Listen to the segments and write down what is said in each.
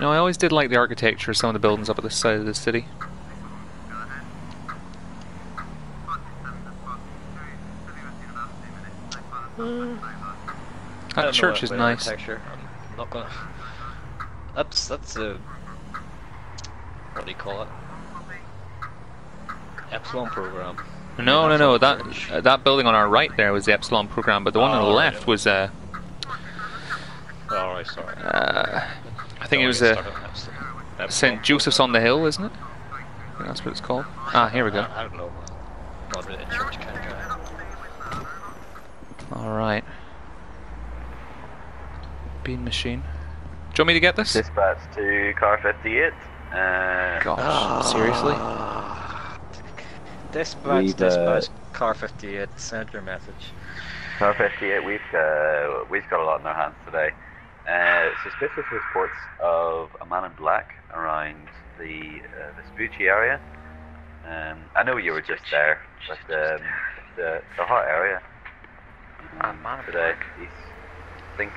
Know, I always did like the architecture of some of the buildings up at the side of the city. I That church is nice. architecture. I'm not gonna. That's that's a. What do you call it? Epsilon program. No, no, no. That uh, that building on our right there was the Epsilon program, but the one on the Oh, left yeah. was uh, All right, sorry. uh I think it was get uh, started on Epsilon. Epsilon St. Joseph's on the Hill, isn't it? I think that's what it's called. Ah, here we go. I, I don't know. Not really a church kind of guy. All right. Bean machine. Do you want me to get this? Dispatch to car 58. Uh, Gosh, seriously? Dispatch, We've, uh, dispatch, car 58, send your message. car 58, we've, uh, we've got a lot in our hands today. Uh, suspicious reports of a man in black around the uh, Vespucci area. Um, I know you were just there, but um, the, the hot area A man in today. He's, I think,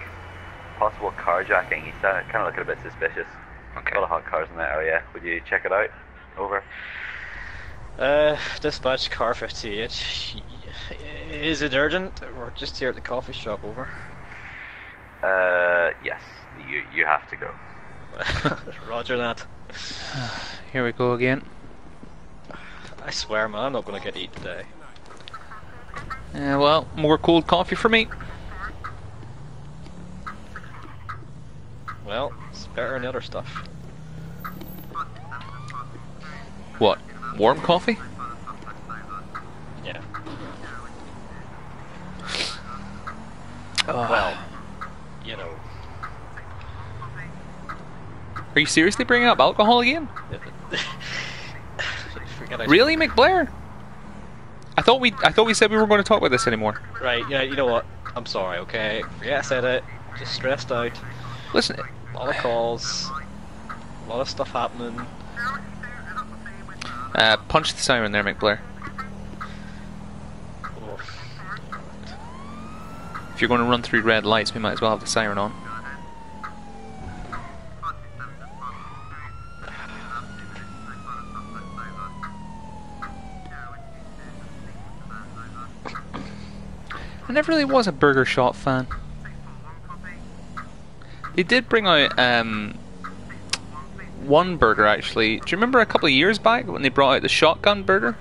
possible carjacking. He's uh, kind of looking a bit suspicious. Okay. A lot of hot cars in that area. Would you check it out? Over. Uh, dispatch, car 58. Is it urgent? We're just here at the coffee shop, over. Uh, yes. You you have to go. Roger that. Here we go again. I swear, man, I'm not gonna get eat today. Uh, well, more cold coffee for me. Well, it's better than the other stuff. What? Warm coffee? Yeah. Oh. Well, you know. Are you seriously bringing up alcohol again? Really, McBlair? I thought we I thought we said we weren't going to talk about this anymore. Right, yeah, you know what? I'm sorry, okay? Yeah, I said it. Just stressed out. Listen, A lot of calls. A lot of stuff happening. uh, punch the siren there, McBlair. Oh, If you're going to run through red lights, we might as well have the siren on. I never really was a Burger Shot fan. They did bring out um, one burger actually. Do you remember a couple of years back when they brought out the shotgun burger?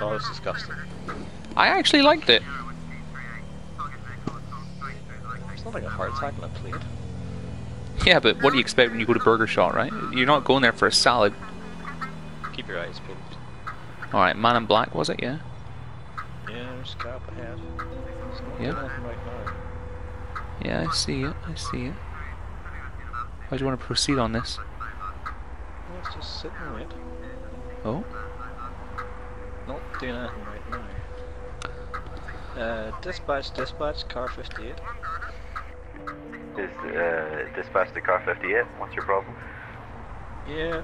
oh it's disgusting. I actually liked it. It's not like a heart attack on a plate. Yeah, but what do you expect when you go to Burger Shot, right? You're not going there for a salad. Keep your eyes peeled. Alright, Man in Black, was it? Yeah. Yeah, there's a car ahead. It's Yeah. right. Yeah, I see it. I see it. How do you want to proceed on this? Well, Let's just sit and wait. Oh? Not doing anything right now. Uh, dispatch, dispatch, car 58. Is uh, dispatch to car 58. What's your problem? Yeah,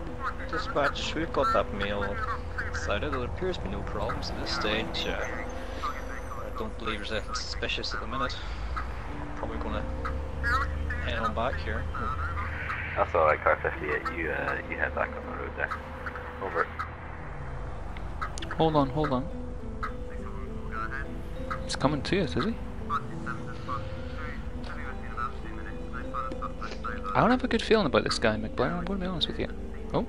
dispatch, we've got that mail decided. There appears to be no problems at this stage. Uh, I don't believe there's anything suspicious at the minute. Probably gonna head on back here. That's alright, car 58. You uh, you head back on the road there. Over. Hold on, hold on. He's coming to us, is he? I don't have a good feeling about this guy, McBlair. I'm going to be honest with you. Oh,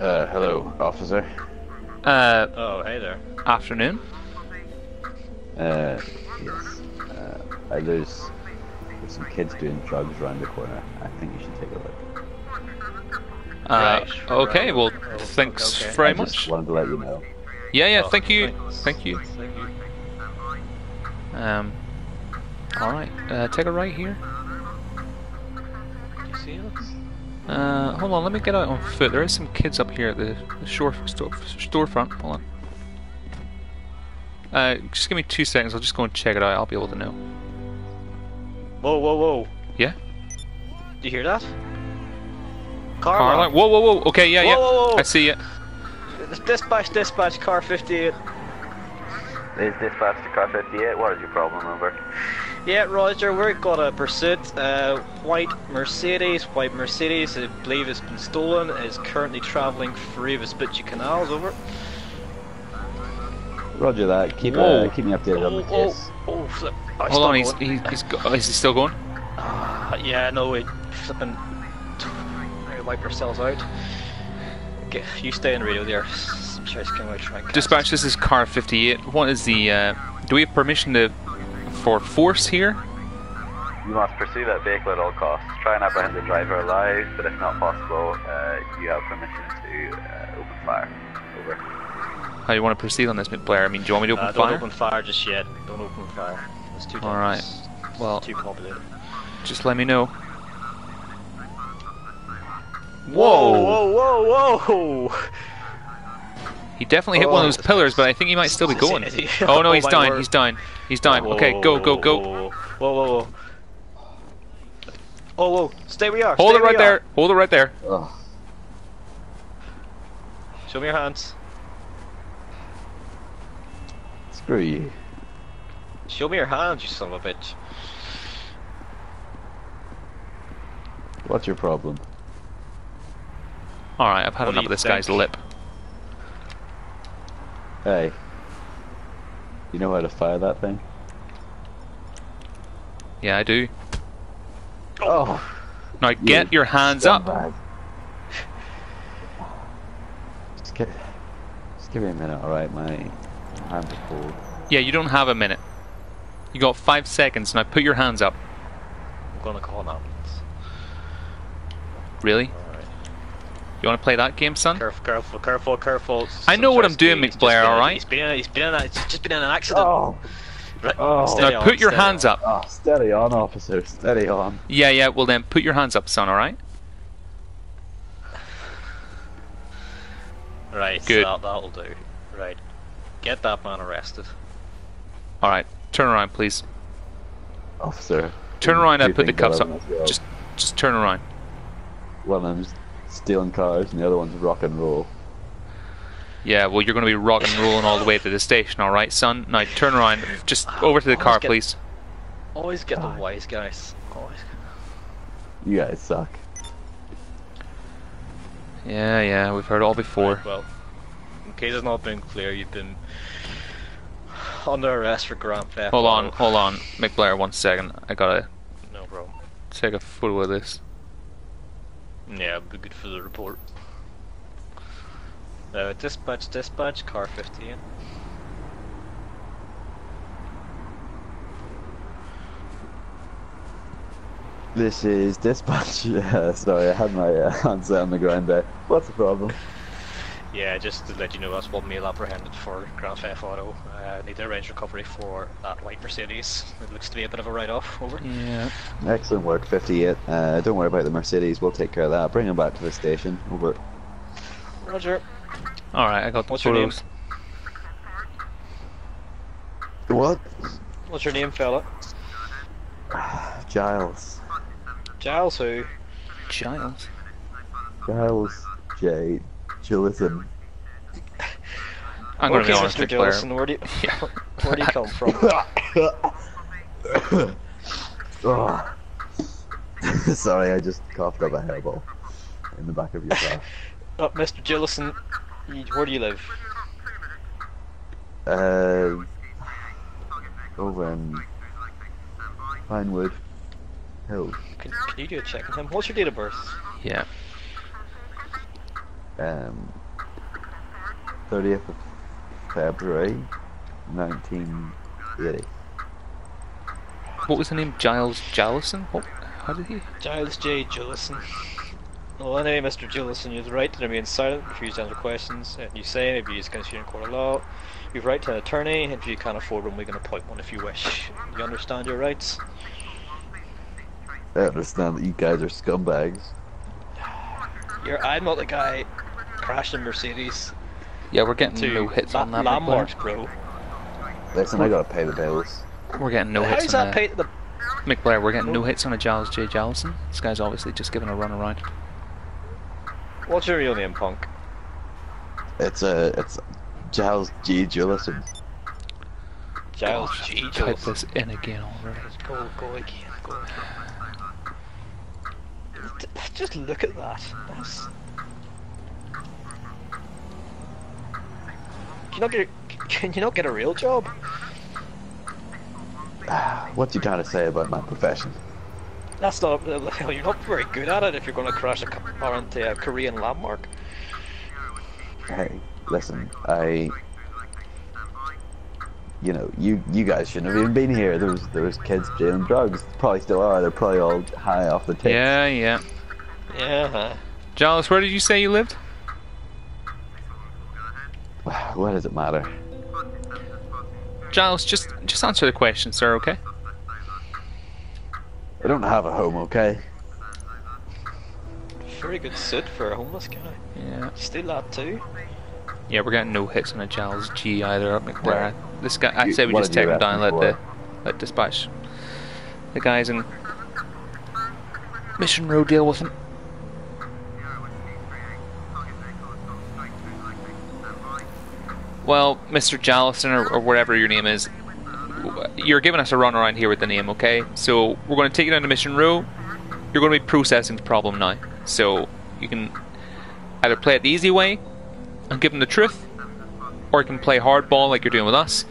Uh, hello, officer. uh, Oh, hey there. afternoon. Uh, yes. Uh, there's, there's some kids doing drugs around the corner. I think you should take a look. Uh, okay, well, thanks okay. very I just much. wanted to let you know. Yeah, yeah, Oh, thank you. thanks. Thank you. Thank you. Um, alright, uh, take a right here. Do you see us? Uh, hold on, let me get out on foot. There is some kids up here at the, the shore store, storefront. Hold on. Uh, just give me two seconds. I'll just go and check it out. I'll be able to know. Whoa, whoa, whoa. Yeah. Do you hear that? Car Car line. Whoa, whoa, whoa. Okay, yeah, Whoa, yeah. whoa, whoa. I see it. Dispatch, dispatch, car 58. Is dispatch to car 58. What is your problem? Over. Yeah, Roger, we've got a pursuit. Uh, white Mercedes, white Mercedes, I believe it's been stolen, is currently travelling through Vespucci canals, over. Roger that. Keep uh, keep me updated on Oh, the oh, case. oh, flip. Oh, Hold on, still he's, going. he, he's go- oh, is he still going? Ah, yeah, no, we flipping. We wiped ourselves out. Okay, you stay in radio there. Some shit's coming out trying to Dispatch, this is car 58. What is the, uh, do we have permission to, for force here? You must pursue that vehicle at all costs. Try and apprehend the driver alive, but if not possible, uh, you have permission to uh, open fire. Over. How you want to proceed on this, McBlair? I mean, do you want me to open Uh, don't fire? open fire just yet. Don't open fire. It's too All right. dangerous. Well- too complicated. Just let me know. Whoa, whoa, whoa, whoa! He definitely hit one of those Oh. pillars, but I think he might still be going. Oh no, Oh he's my down. word. He's down. He's down. Okay, go, go, go. Whoa, whoa, whoa. Oh, whoa! Stay where you are. Hold stay it right there. are. Hold it right there. Ugh. Show me your hands. Screw you. Show me your hands, you son of a bitch. What's your problem? All right, I've had What enough of this guy's lip. Hey. You know how to fire that thing? Yeah, I do. Oh, Now get your hands up. scumbag. Just give, just give me a minute, alright? My hands are cold. Yeah, you don't have a minute. You got five seconds. Now put your hands up. I'm gonna call an ambulance. Really? Alright. You want to play that game, son? Careful, careful, careful, careful. I know what I'm doing, he's McBlair, alright? He's been in, he's been in, a, he's just been in an accident. Oh, Right. Oh. Now on, put your steady hands on. up. oh, steady on, officer, steady on. Yeah, yeah. Well then, put your hands up, son. All right. Right, Good. so that, that'll do. Right. Get that man arrested. All right. Turn around, please. Officer. Turn around and two put the cuffs love up. in this world. Just, just turn around. One of them's stealing cars and the other one's rock and roll. Yeah. Well, you're going to be rock and rolling all the way to the station. All right, son. Now turn around. Just ah, over to the car, get- please. Always get the wise guys. Always. You guys suck. Yeah, yeah. We've heard it all before. Right, well, in case it's not been clear, you've been under arrest for grand theft. Hold on, hold on, McBlair. One second. I gotta No problem. take a photo of this. Yeah, it'd be good for the report. Uh, dispatch, dispatch, car 15. This is dispatch. Yeah, sorry, I had my uh, hands on the ground there. What's the problem? Yeah, just to let you know, that's one male apprehended for Grand Theft Auto. Uh, need to arrange recovery for that white Mercedes. It looks to be a bit of a write-off. Over. Yeah. Excellent work, 58. Uh, don't worry about the Mercedes, we'll take care of that. Bring him back to the station. Over. Roger. All right. I got the What's your name? What? What's your name, fella? Giles. Giles who? Giles. Giles J. Jillison. I'm gonna okay, be honest, Mr. McBlair. Jillison, where do you, Yeah. where do you come from? oh. Sorry, I just coughed up a hairball in the back of your car. Uh, Mr. Jillison, where do you live? Uh, over in Pinewood Hills. Can, can you do a check on him? What's your date of birth? Yeah. Um, 30th of February, 1980. What was the name? Giles Jallison? What? How did he? Giles J. Jillison. Well, anyway, Mr. Jillison, you have the right to remain silent, refuse to answer questions, and you say if you use against you in court of law. You have right to an attorney, and if you can't afford one, we can appoint one if you wish. You understand your rights? I understand that you guys are scumbags. You're, I'm not the guy crashing Mercedes Yeah, we're getting to no hits on that. landmarks, bro. Listen, I gotta pay the bills. We're getting no How's hits on that that. paid the McBlair, we're getting no hits on a Giles J. Jallison. This guy's obviously just giving a run around. What's your real name, punk? It's a, it's Giles G. Jillison. Giles, Gosh, G, Type this in again already. Go, go again, go again. D- Just look at that. That's... Can you not get a, can you not get a real job? What you trying to say about my profession? That's not. You're not very good at it if you're going to crash a car into a Korean landmark. Hey, listen, I. You know, you you guys shouldn't have even been here. There was there was kids doing drugs. Probably still are. They're probably all high off the tip. Yeah, yeah. Yeah. huh. Where did you say you lived? What does it matter? Giles, just just answer the question, sir. Okay. I don't have a home, okay? Very good suit for a homeless guy. Yeah. Steal that too. Yeah, we're getting no hits on a Giles G either up McBlair. Right. This guy, I You- say we what just take him down, me let the for? let dispatch the guys in Mission Row deal with him. Well, Mr. Jallison or, or whatever your name is, you're giving us a run around here with the name, okay? So we're going to take you down to Mission Row. You're going to be processing the problem now. So you can either play it the easy way and give them the truth, or you can play hardball like you're doing with us.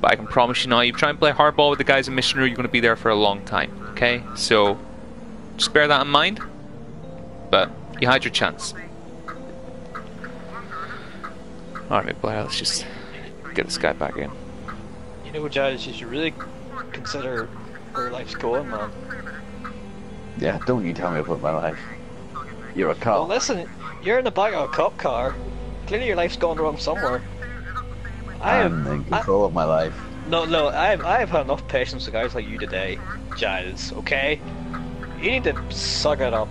But I can promise you now, you try and play hardball with the guys in Mission Row, you're going to be there for a long time, okay? So just bear that in mind. But you had your chance. Alright, McBlair, let's just get this guy back in. You know, Giles, you should really consider where life's going, man. Yeah, don't you tell me about my life. You're a Well, cop. listen, you're in the back of a cop car. Clearly, your life's gone wrong somewhere. I I'm am. in I, control of my life. no, no, I've, I've had enough patience with guys like you today, Giles. Okay, you need to suck it up.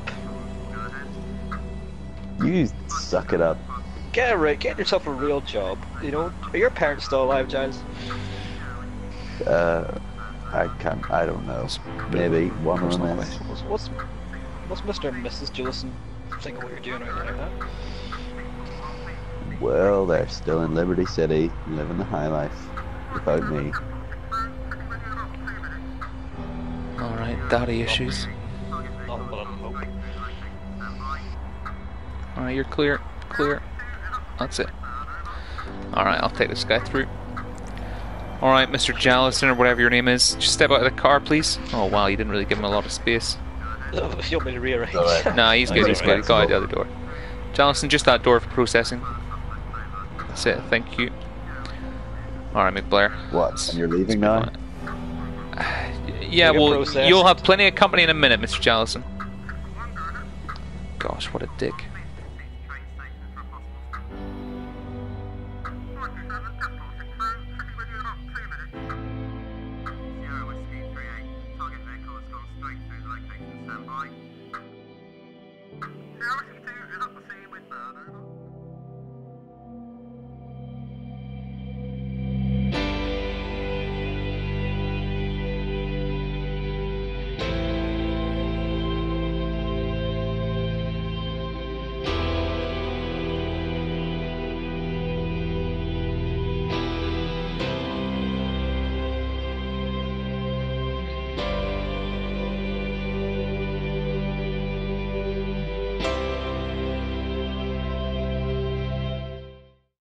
You suck it up. Get a re- get yourself a real job. You know, are your parents still alive, Giles? Uh, I can't. I don't know. Maybe one of them Personal What's what's, what's Mr. and Mrs. Jillison think of what you're doing right now? Huh? Well, they're still in Liberty City, living the high life without me. Alright, daddy issues. Nothing but a mope. Alright, you're clear. Clear. That's it. Alright, I'll take this guy through. Alright, Mr. Jallison, or whatever your name is, just step out of the car, please. Oh, wow, you didn't really give him a lot of space. you want me to rearrange? Alright. Nah, he's good, he's good. He got out the other door. Jallison, just that door for processing. That's it, thank you. Alright, McBlair. What? And you're leaving now? Yeah, well, processed. you'll have plenty of company in a minute, Mr. Jallison. Gosh, what a dick.